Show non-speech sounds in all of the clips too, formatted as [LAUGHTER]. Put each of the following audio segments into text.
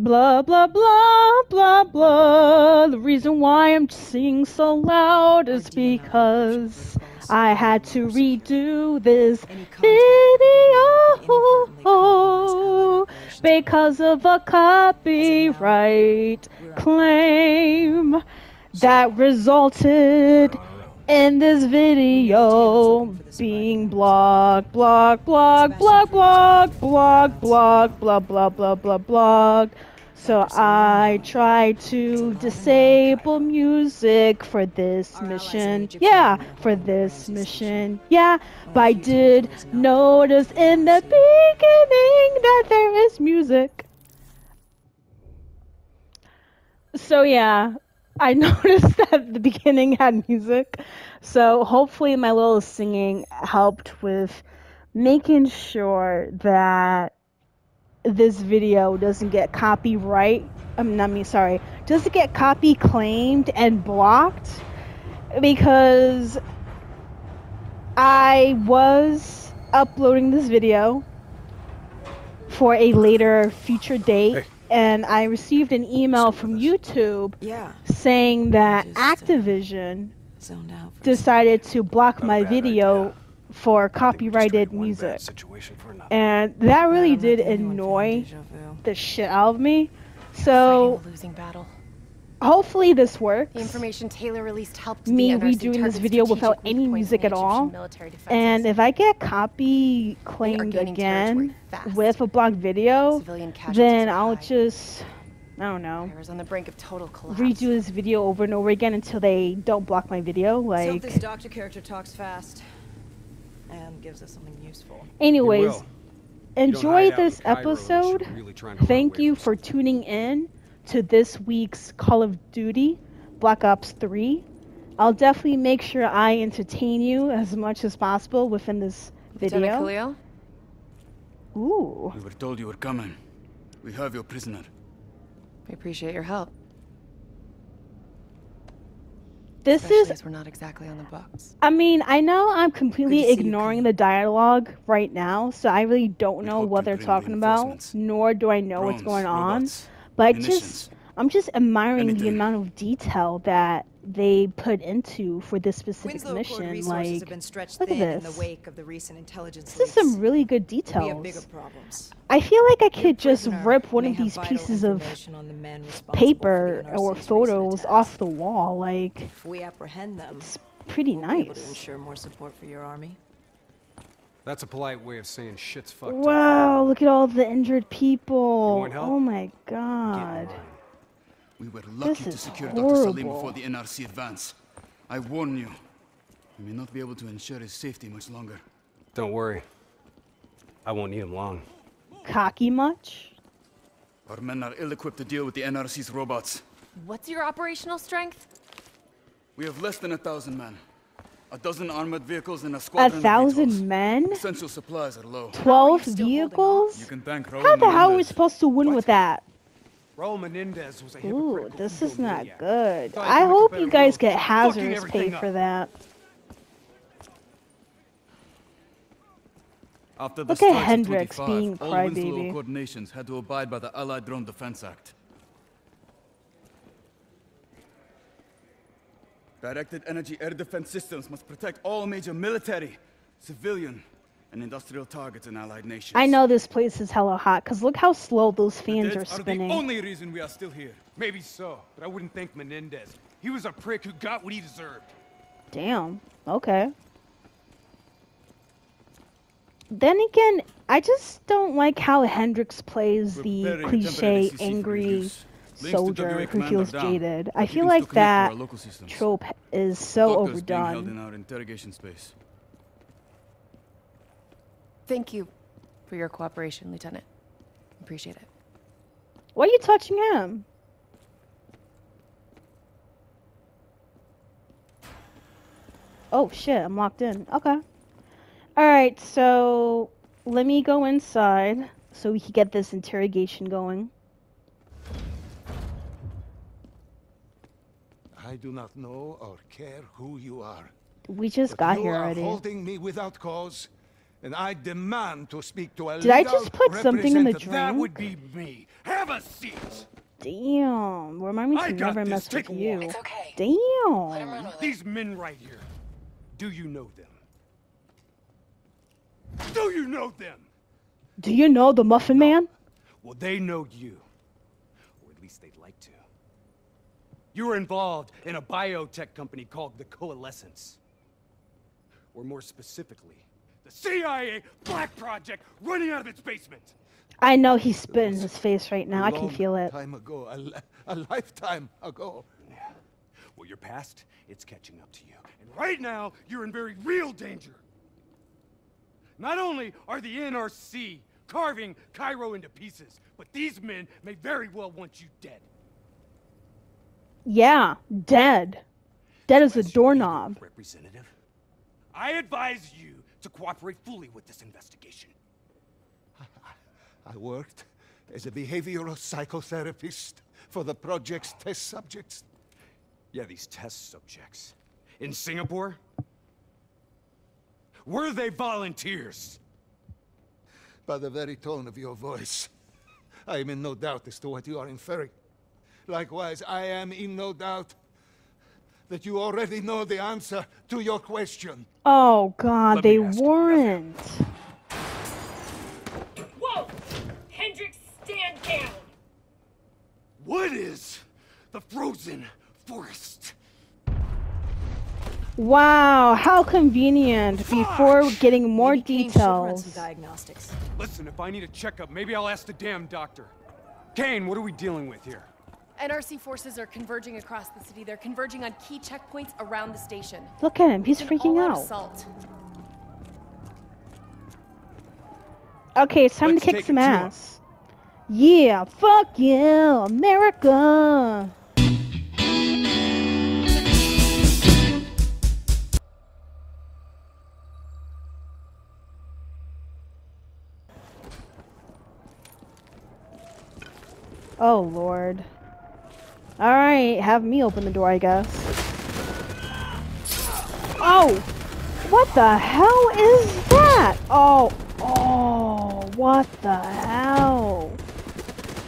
Blah blah blah blah blah. The reason why I'm singing so loud is because I had to redo this video because of a copyright claim that resulted in this video being blocked, blocked, blocked, blocked, blocked, blocked, blocked, blah, blah, blah, blah, blocked. So I tried to disable music for this mission. Yeah, for this mission. Yeah, but I did notice in the beginning that there is music. So yeah, I [LAUGHS] noticed that the beginning had music. So hopefully my little singing helped with making sure that this video doesn't get copyright I'm not me, sorry, doesn't get copy claimed and blocked because I was uploading this video for a later future date Hey. And I received an email from YouTube Yeah. saying that uh, Activision Zoned out. Decided to block my video idea. for I think we just copyrighted traded one bad music. situation for. And that really did I'm not the only one annoy feeling deja vu. the shit out of me. So losing battle. Hopefully this works. The information Taylor released helped Me the NRC redoing this video without any music at all. And if I get copy are claimed again with a blocked video, then I'll high. just I don't know Paris on the brink of total collapse. redo this video over and over again until they don't block my video. so Like, if this doctor character talks fast and gives us something useful. anyways, will. You don't enjoy this in Cairo unless you're episode. really trying to run Thank you for tuning in to this week's Call of Duty Black Ops 3. I'll definitely make sure I entertain you as much as possible within this Lieutenant video. Khalil? Ooh. We were told you were coming. We have your prisoner. We appreciate your help. This especially is as we're not exactly on the books. I mean, I know I'm completely Good you, ignoring the dialogue right now, so I really don't We know what they're talking about, nor do I know what's Drones, going on. Robots, But I munitions. just I'm just admiring the amount of detail that they put into for this specific Winslow mission. resources Like have been stretched look at thin in the this. wake of the recent intelligence this is some really good we have bigger details. problems. I feel like I Your could just rip one of these pieces of the men the paper or photos off the wall. Like If we apprehend them, it's pretty we'll be able to nice. ensure more support for your army. That's a polite way of saying shit's fucked up. Wow, look at all the injured people. Oh my god. We were lucky to is secure Dr. Salim before the NRC advance. I warn you, we may not be able to ensure his safety much longer. Don't worry. I won't need him long. Cocky much? Our men are ill-equipped to deal with the NRC's robots. What's your operational strength? We have less than a thousand men. A dozen armored vehicles and a A squadron of thousand VTOLs. men? Essential supplies are low. Twelve still vehicles? You can thank How the hell are we supposed to win with that? Raul Menendez was a Ooh, this is not maniac. good. Thought I he'd make a hope you guys get Fucking hazards paid up. for that. After the Look at strikes Hendrix being all crybaby. Winslow Accord nations had to abide by the Allied Drone Defense Act. Directed energy air defense systems must protect all major military, civilian, and industrial targets in allied nations. I know this place is hella hot, because look how slow those The fans dead are are the spinning. only reason we are still here. Maybe so, but I wouldn't thank Menendez. He was a prick who got what he deserved. Damn. Okay. Then again, I just don't like how Hendrix plays the Preparing a cliche temporary CC for angry use. Links to soldier who feels down. jaded. I feel like still connect that local systems. trope is so Doctors being held in overdone. our interrogation space. Thank you for your cooperation, Lieutenant. Appreciate it. Why are you touching him? Oh shit, I'm locked in. Okay. Alright, so let me go inside so we can get this interrogation going. I do not know or care who you are. We just but got you here are already. holding me without cause, and I demand to speak to a Did I just put something in the representative. That would be me. Have Have a seat. Damn. Remind me I to got never this. mess Take with a you. It's okay. Damn. Let him run with it. These men right here. Do you know them? Do you know them? Do you know the Muffin Man? Well, they know you. Or at least they'd like to. You were involved in a biotech company called the Coalescence. Or more specifically, the CIA Black Project running out of its basement. I know he's spitting his face right now. I can feel it. Time ago, a, a lifetime ago. Well, your past, it's catching up to you. And right now, you're in very real danger. Not only are the NRC carving Cairo into pieces, but these men may very well want you dead. Yeah, dead. Dead as a doorknob. Representative, I advise you to cooperate fully with this investigation. I worked as a behavioral psychotherapist for the project's test subjects. Yeah, these test subjects. In Singapore? Were they volunteers? By the very tone of your voice, I am in no doubt as to what you are inferring. Likewise, I am in no doubt that you already know the answer to your question. Oh god, Let they me ask you, weren't. Whoa! Hendrix, stand down! What is the frozen forest? Wow, how convenient before getting more Maybe Kane some details. diagnostics. Listen, if I need a checkup, maybe I'll ask the damn doctor. Kane, what are we dealing with here? NRC forces are converging across the city. They're converging on key checkpoints around the station. Look at him, he's It's freaking all-out. Assault. Okay, it's time Let's to kick some it to 'em. ass. Yeah, fuck yeah, America. Oh lord. Alright, have me open the door, I guess. Oh! What the hell is that? Oh, oh, what the hell?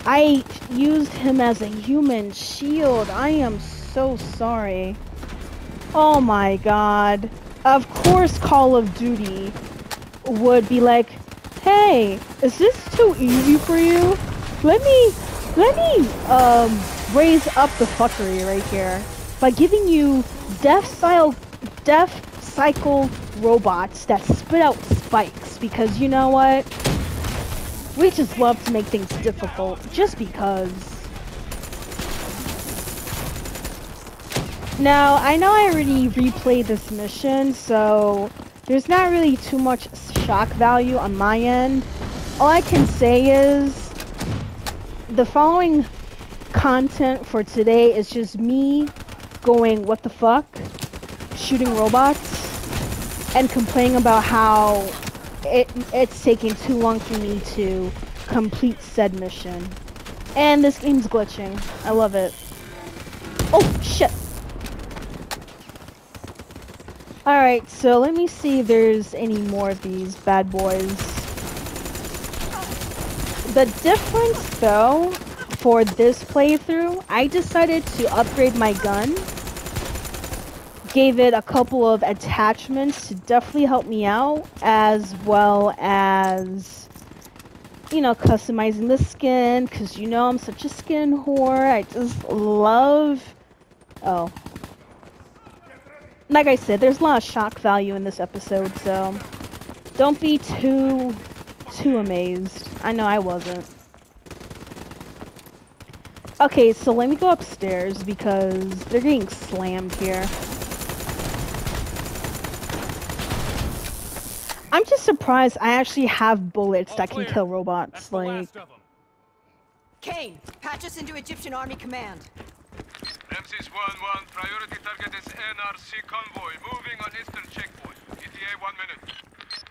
I used him as a human shield. I am so sorry. Oh my god. Of course Call of Duty would be like, hey, is this too easy for you? Let me, let me, um, raise up the fuckery right here by giving you death style, death cycle robots that spit out spikes because you know what? We just love to make things difficult just because. Now, I know I already replayed this mission, so there's not really too much shock value on my end. All I can say is the following content for today is just me going, what the fuck? Shooting robots and complaining about how it, it's taking too long for me to complete said mission. And this game's glitching. I love it. Oh, shit. Alright, so let me see if there's any more of these bad boys. The difference, though, for this playthrough, I decided to upgrade my gun. Gave it a couple of attachments to definitely help me out, as well as, you know, customizing the skin, because you know I'm such a skin whore. I just love. Oh. Like I said, there's a lot of shock value in this episode, so don't be too too amazed. I know I wasn't. Okay, so let me go upstairs because they're getting slammed here. I'm just surprised I actually have bullets All that can clear. kill That's robots. the Like, last of them. Kane, patch us into Egyptian Army Command. Ramses 1-1, priority target is NRC convoy, moving on eastern checkpoint. ETA one minute.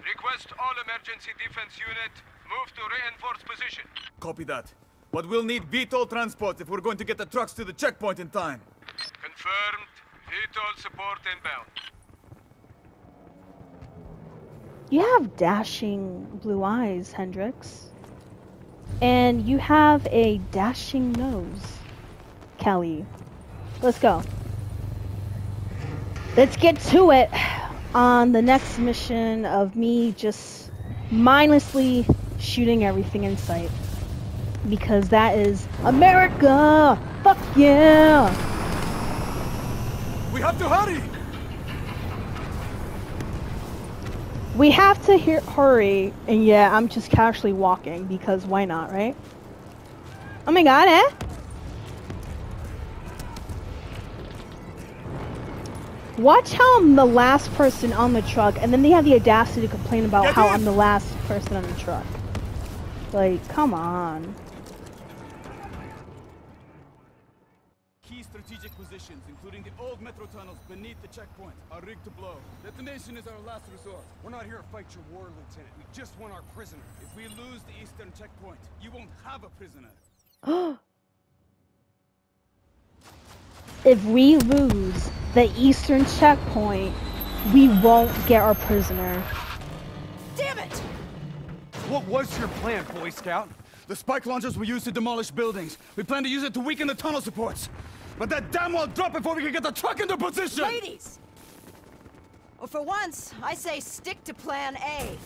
Request all emergency defense unit, move to reinforced position. Copy that. But we'll need VTOL transport if we're going to get the trucks to the checkpoint in time. Confirmed, VTOL support inbound. you have dashing blue eyes, Hendrix. And you have a dashing nose, Kelly. Let's go. Let's get to it on the next mission of me just mindlessly shooting everything in sight. Because that is America! Fuck yeah! We have to hurry! We have to hear hurry, and yeah, I'm just casually walking because why not, right? Oh my god, eh? Watch how I'm the last person on the truck, and then they have the audacity to complain about Get how in! I'm the last person on the truck. Like, come on. Key strategic positions, including the old metro tunnels beneath the checkpoint, are rigged to blow. Detonation is our last resort. We're not here to fight your war, Lieutenant. We just want our prisoner. If we lose the eastern checkpoint, you won't have a prisoner. [GASPS] if we lose the eastern checkpoint, we won't get our prisoner. Damn it! What was your plan, Boy Scout? The spike launchers were used to demolish buildings. We plan to use it to weaken the tunnel supports. But that damn wall dropped before we could get the truck into position! Ladies! Well, for once, I say stick to plan A.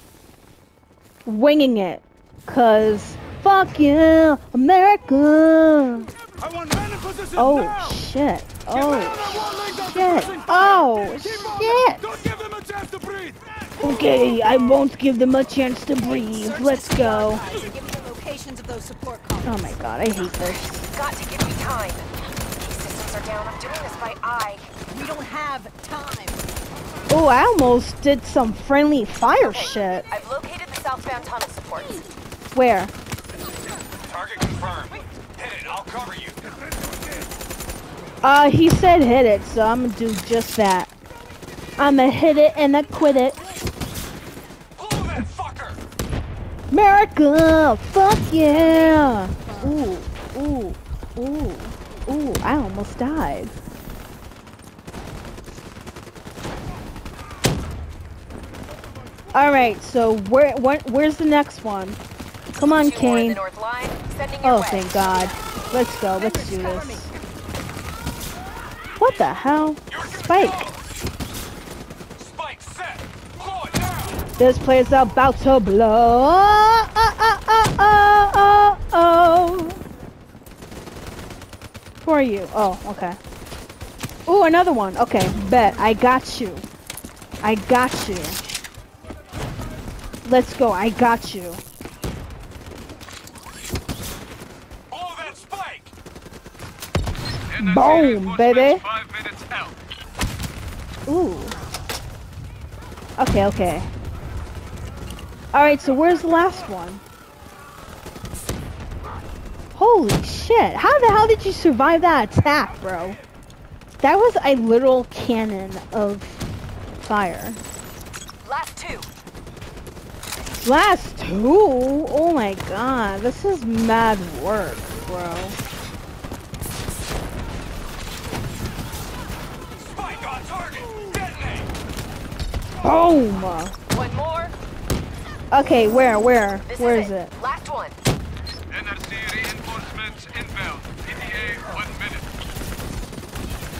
Winging it. Cause, fuck yeah, America! I want men in position Oh now! shit. Get men on that Oh wall laying down shit. Oh shit. Don't give them a chance to breathe! Okay, I won't give them a chance to breathe. Let's go. archives and give me the locations of those support columns. Oh my god, I hate this. Got to give me time. These are down. I'm doing this by eye. We don't have time. Oh, I almost did some friendly fire Okay, shit. I've located the southbound tunnel supports. Where? Target confirmed. Hit it, I'll cover you. Uh, he said hit it, so I'm gonna do just that. I'ma hit it and then quit it. Blow that fucker! America! Fuck yeah! Ooh, ooh, ooh, ooh, I almost died. Alright, so where, where, where's the next one? Come on, Two more in the Kane. line. Oh, way. thank God. Let's go, let's do this. What the hell? Spike. Spike set! Blow it now! This place about to blow. You? Oh, okay. Ooh, another one. Okay, bet. I got you. I got you. Let's go. I got you. Blow that spike! Boom, baby. Five minutes out. Ooh. Okay, okay. Alright, so where's the last one? Shit. How the hell did you survive that attack, bro? That was a literal cannon of fire. Last two. Last two? Oh my god, this is mad work, bro. Spike on target! Detonate! Boom! One more. Okay, where, where? This Where is is it? Last one. NRC reinforcements inbound. ETA one minute.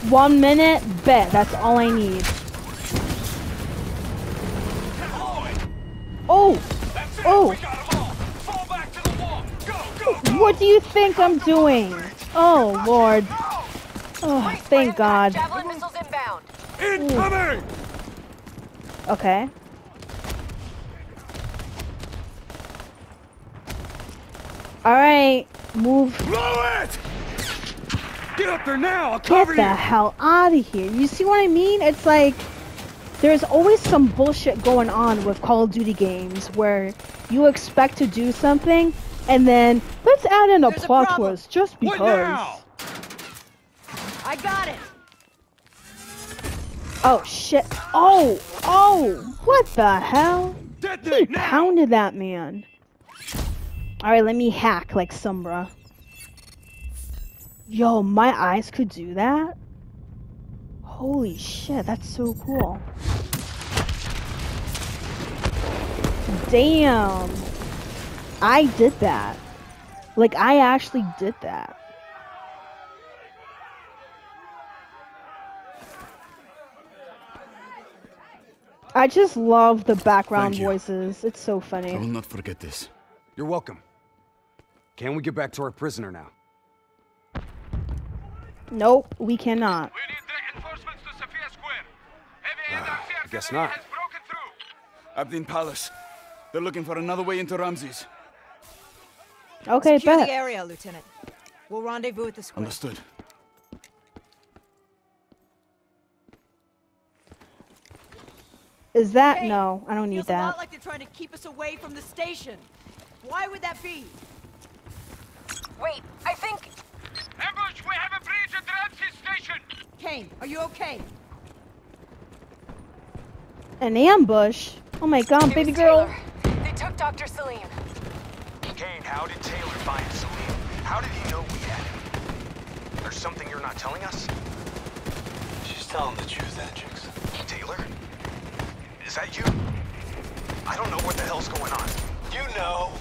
One minute? Bet, that's all I need. Oh! That's it! Oh. We got them all! Fall back to the wall! Go, go, go! What do you think I'm doing? Oh, Lord. Oh, thank God. Javelin missiles inbound. Incoming! Okay. Alright, move. Blow it! Get up there now! I'll cover Get the you! hell out of here. You see what I mean? It's like there's always some bullshit going on with Call of Duty games where you expect to do something and then let's add in a There's plot problem. twist just What because. now? I got it. Oh shit. Oh, oh, what the hell? He Detonate pounded that man. Alright, let me hack like Sombra. Yo, my eyes could do that? Holy shit, that's so cool. Damn. I did that. Like I actually did that. I just love the background voices. It's so funny. I will not forget this. You're welcome. Can we get back to our prisoner now? Nope, we cannot. We need reinforcements to Sophia Square. Heavy Ah, I guess not. has broken through. Abdin Palace. They're looking for another way into Ramses. Okay, Secure bet. the area, Lieutenant. We'll rendezvous at the square. Understood. Is that Hey, no? I don't need Feels a that. lot like they're trying to keep us away from the station. Why would that be? Wait, I think. Ambush! We have a breach at Ramses Station! Kane, are you okay? An ambush. Oh my god, It baby girl. Taylor. They took Dr. Salim. Kane, how did Taylor find Salim? How did he know we had him? There's something you're not telling us? She's telling the truth, Hendrix. Taylor? Is that you? I don't know what the hell's going on. You know.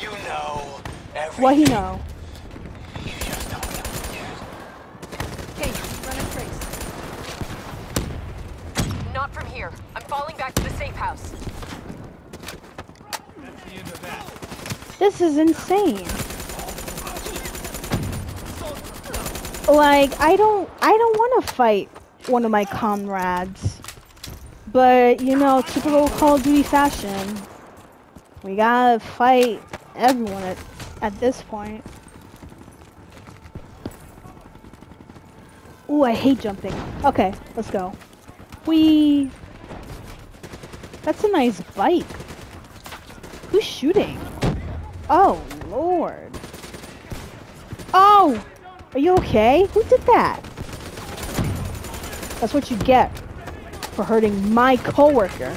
You know. Everything. What he know? You just don't know yet. Kane, run a trace. Not from here. I'm falling back to the safe house. This is insane. Like I don't I don't want to fight one of my comrades. But, you know, typical Call of Duty fashion. We gotta fight everyone at, at this point. Ooh, I hate jumping. Okay, let's go. We. That's a nice bike. Who's shooting? Oh, Lord. Oh! Are you okay? Who did that? That's what you get for hurting my coworker.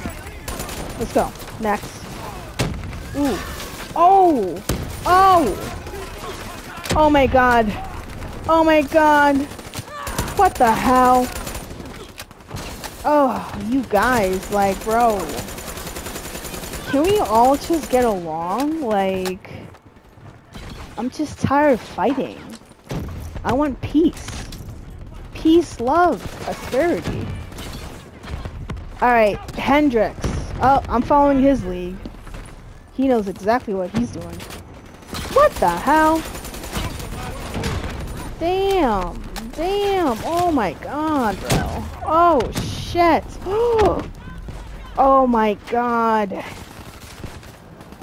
Let's go. Next. Ooh. Oh! Oh! Oh my god. Oh my god. What the hell? Oh, you guys, like, bro. Can we all just get along? Like, I'm just tired of fighting. I want peace. Peace, love, prosperity. Alright, Hendrix. Oh, I'm following his lead. He knows exactly what he's doing. What the hell? Damn. Damn. Oh my god, bro. Oh, shit. [GASPS] Oh my god.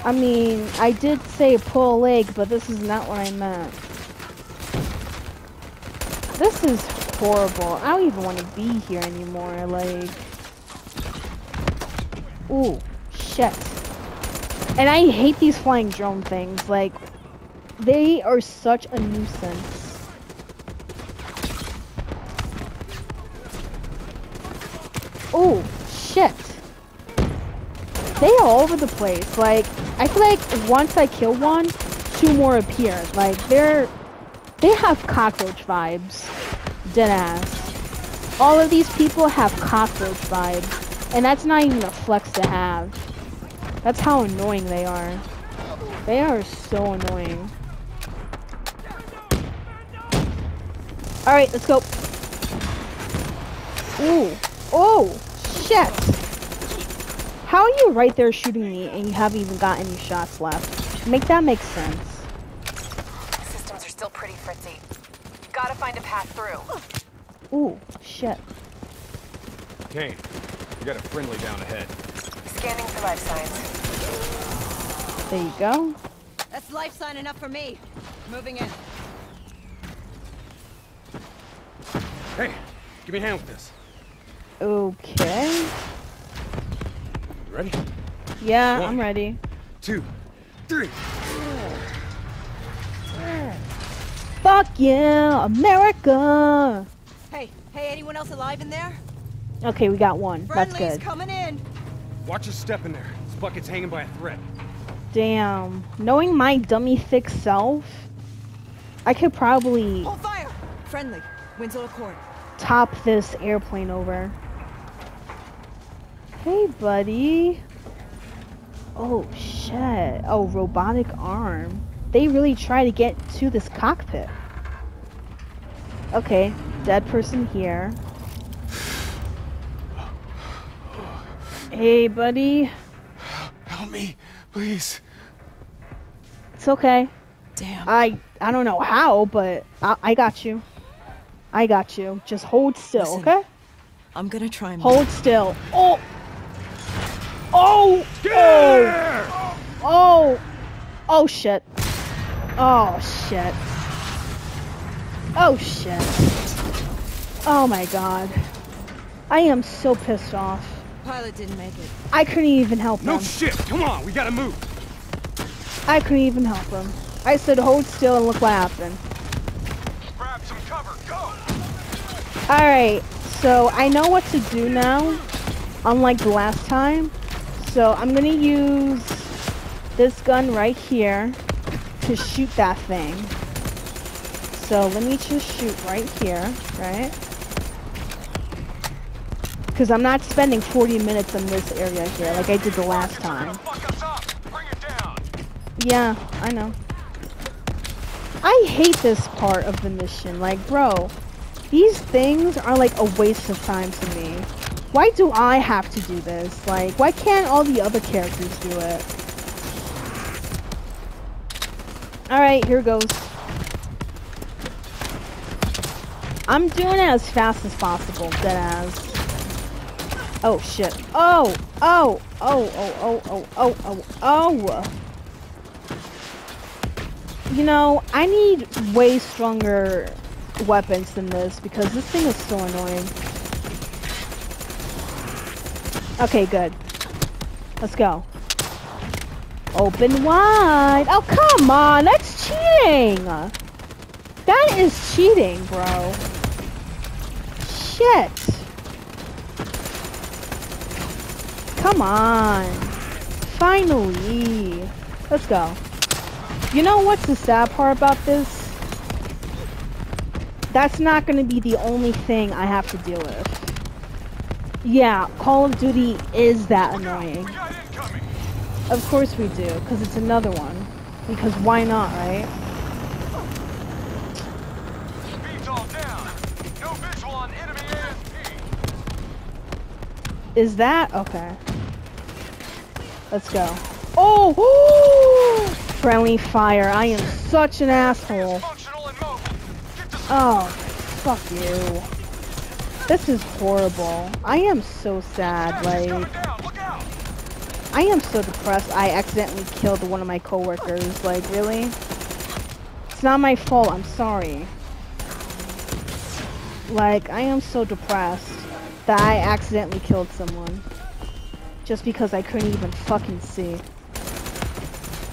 I mean, I did say pull a leg, but this is not what I meant. This is horrible. I don't even want to be here anymore. Like, ooh, shit. And I hate these flying drone things. Like, they are such a nuisance. Oh, shit. They are all over the place. Like, I feel like once I kill one, two more appear. Like, they're... They have cockroach vibes. Deadass. All of these people have cockroach vibes. And that's not even a flex to have. That's how annoying they are. They are so annoying. Alright, let's go. Ooh. Oh, shit. How are you right there shooting me and you haven't even got any shots left? Make that make sense. Systems are still pretty fritzy. Gotta find a path through. Ooh, shit. Kane, we got a friendly down ahead. Scanning for life signs. There you go. That's life sign enough for me. Moving in. Hey, give me a hand with this. Okay. You ready? Yeah, One. I'm ready. Two, three. Fuck yeah, America! Hey, hey, anyone else alive in there? Okay, we got one. That's Friendly's good. coming in. Watch your step in there. This bucket's hanging by a thread. Damn. Knowing my dummy thick self, I could probably Hold fire. Friendly. Winslow Accord. top this airplane over. Hey, buddy. Oh, shit. Oh, robotic arm. they really try to get to this cockpit. Okay, dead person here. Hey, buddy. Help me, please. It's okay. Damn. I I don't know how, but I, I got you. I got you. Just hold still, Listen, okay? I'm gonna try and Hold still. Oh. Oh. Oh. Oh. Oh shit. Oh shit. Oh shit. Oh my god. I am so pissed off. Pilot didn't make it. I couldn't even help No him. shit! Come on, we gotta move! I couldn't even help him. I said hold still and look what happened. Grab some cover. Go. Alright, so I know what to do now, unlike the last time. So I'm gonna use this gun right here to shoot that thing. So let me just shoot right here, right? Because I'm not spending 40 minutes in this area here like I did the last time. Yeah, I know. I hate this part of the mission. Like, bro, these things are like a waste of time to me. Why do I have to do this? Like, why can't all the other characters do it? Alright, here goes. I'm doing it as fast as possible, dead ass. Oh shit. Oh! Oh! Oh, oh, oh, oh, oh, oh, oh! You know, I need way stronger weapons than this because this thing is so annoying. Okay, good. Let's go. Open wide! Oh, come on! I cheating. That is cheating, bro. Shit. Come on. Finally. Let's go. You know what's the sad part about this? That's not going to be the only thing I have to deal with. Yeah, Call of Duty is that annoying. Of course we do, because it's another one. Because why not, right? Is that? Okay. Let's go. Oh! Friendly fire. I am such an asshole. Oh, fuck you. This is horrible. I am so sad, like... I am so depressed I accidentally killed one of my coworkers. Like, really? It's not my fault, I'm sorry. Like, I am so depressed that I accidentally killed someone. Just because I couldn't even fucking see.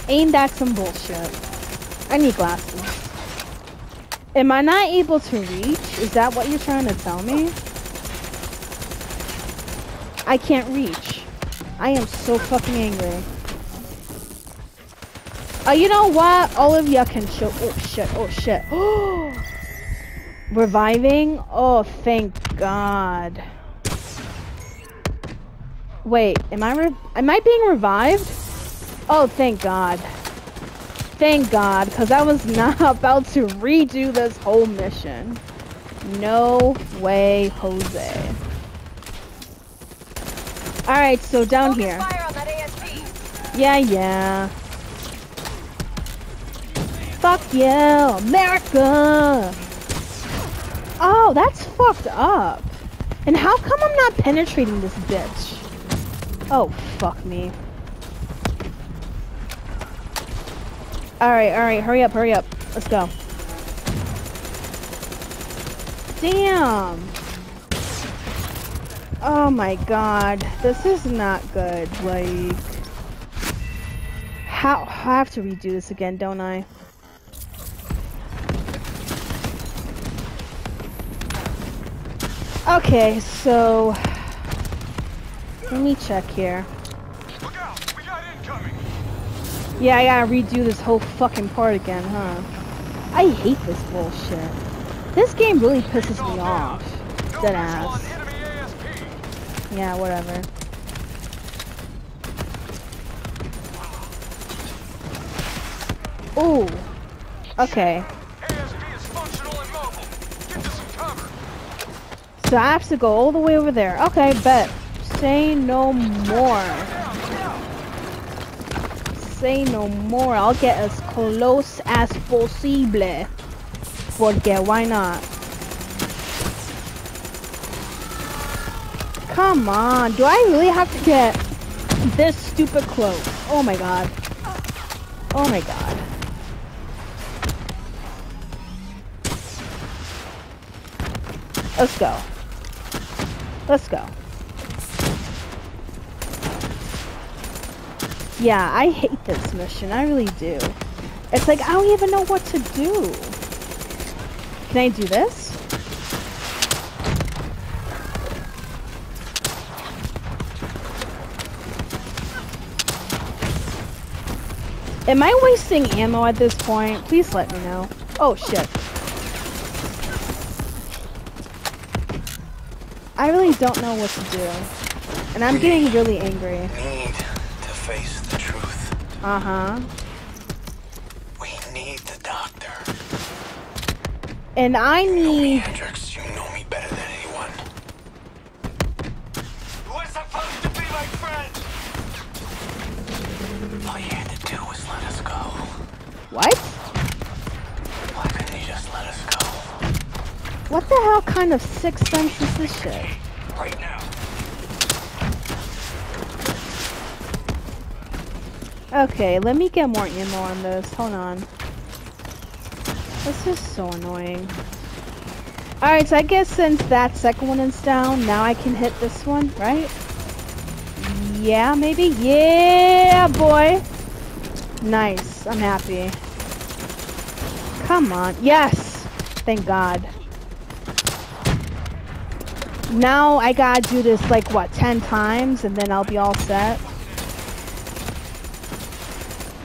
Ain't that some bullshit? I need glasses. Am I not able to reach? Is that what you're trying to tell me? I can't reach. I am so fucking angry. Oh, you know what? All of y'all can show- Oh shit, oh shit. [GASPS] Reviving? Oh, thank god. Wait, am I re- am I being revived? Oh, thank God. Thank God, because I was [LAUGHS] not about to redo this whole mission. No way, Jose. Alright, so down here. Yeah, yeah. Fuck yeah, America! Oh, that's fucked up. And how come I'm not penetrating this bitch? Oh, fuck me. Alright, alright, hurry up, hurry up. Let's go. Damn! Oh my god, this is not good, like... How, I have to redo this again, don't I? Okay, so... Let me check here. Yeah, I gotta redo this whole fucking part again, huh? I hate this bullshit. This game really pisses me off. Dead ass. Yeah, whatever. Ooh. Okay. ASB is functional and mobile. Get to some cover. So I have to go all the way over there. Okay, bet. Say no more. Say no more. I'll get as close as possible. Porque why not? Come on. Do I really have to get this stupid close? Oh my god. Oh my god. Let's go. Let's go. Yeah, I hate this mission. I really do. It's like, I don't even know what to do. Can I do this? Am I wasting ammo at this point? Please let me know. Oh, shit. I really don't know what to do. And I'm getting really angry. Need to face. Uh-huh. We need the doctor. And I need... Hendrix, you know me better than anyone. You were supposed to be my friend. All you had to do was let us go. What? Why couldn't you just let us go? What the hell kind of sixth sense is this shit? Right now. Okay, let me get more ammo on this. Hold on. This is so annoying. Alright, so I guess since that second one is down, now I can hit this one, right? Yeah, maybe? Yeah, boy! Nice. I'm happy. Come on. Yes! Thank God. Now I gotta do this like, what, 10 times? And then I'll be all set?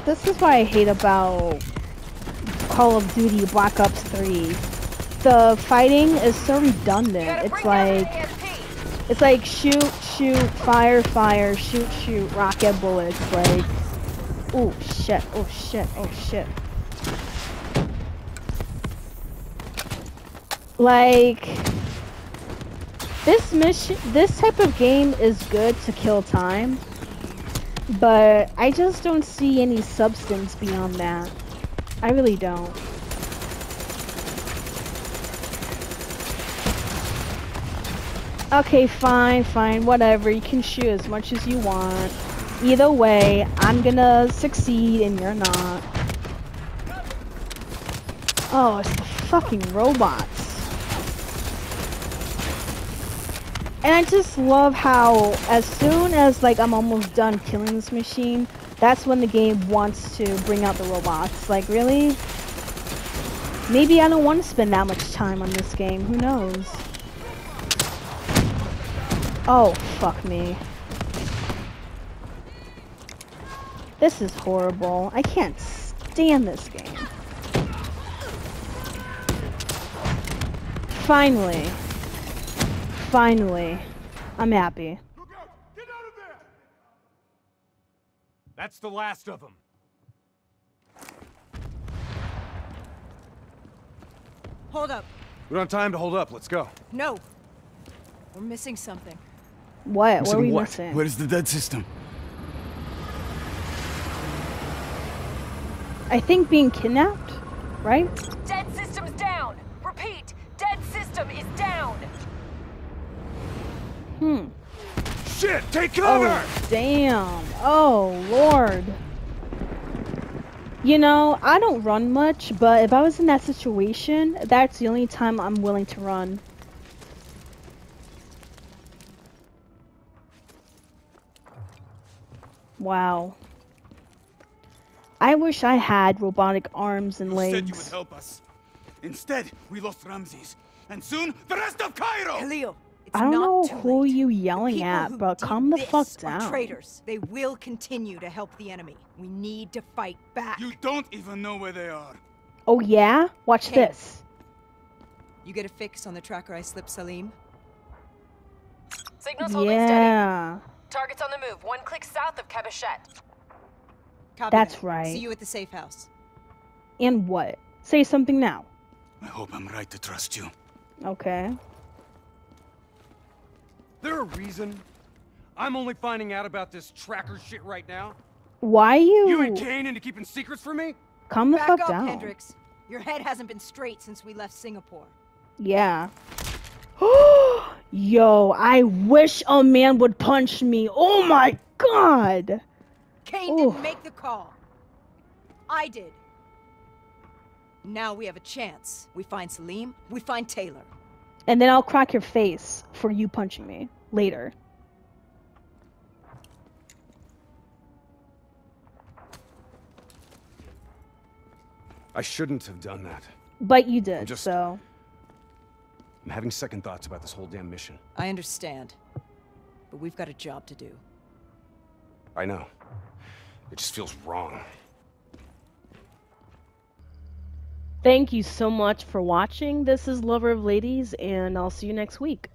This is what I hate about Call of Duty Black Ops 3. The fighting is so redundant. It's like it's like shoot, shoot, fire, fire, shoot, shoot, rocket bullets. Like, oh shit, oh shit, oh shit. Like, this mission, this type of game is good to kill time. But I just don't see any substance beyond that. I really don't. Okay, fine, fine, whatever. You can shoot as much as you want. Either way, I'm gonna succeed and you're not. Oh, it's the fucking robots. And I just love how as soon as like I'm almost done killing this machine, that's when the game wants to bring out the robots. Like really? Maybe I don't want to spend that much time on this game. Who knows? Oh, fuck me. This is horrible. I can't stand this game. Finally. Finally. I'm happy. That's the last of them. Hold up. We don't have time to hold up. Let's go. No. We're missing something. What? What are we what? missing? Where is the dead system? I think being kidnapped, right? Dead system's down. Repeat, dead system is down. Hmm. Shit! Take cover! Oh, damn. Oh, Lord. You know, I don't run much, but if I was in that situation, that's the only time I'm willing to run. Wow. I wish I had robotic arms and You said you would legs. help us. Instead, we lost Ramses. And soon, the rest of Cairo! Khalil, it's I don't not know too who late. you yelling People at, but did calm the this fuck are down. traitors. They will continue to help the enemy. We need to fight back. You don't even know where they are. Oh yeah? Watch Okay. this. You get a fix on the tracker I slipped Salim? Signals holding steady. Yeah. Target's on the move. One click south of Cabochette. Copy That's that. right. See you at the safe house. And what? Say something now. I hope I'm right to trust you. Okay. There a reason I'm only finding out about this tracker shit right now? Why you? You and Kane into keeping secrets from me? Calm the Back fuck up, down. Hendricks. Your head hasn't been straight since we left Singapore. Yeah. [GASPS] Yo, I wish a man would punch me. Oh my god. Kane Ooh. didn't make the call. I did. Now we have a chance. We find Salim, we find Taylor. And then I'll crack your face for you punching me later. I shouldn't have done that. But you did, just- so. I'm having second thoughts about this whole damn mission. I understand. But we've got a job to do. I know. It just feels wrong. Thank you so much for watching. This is Lover of Ladies, and I'll see you next week.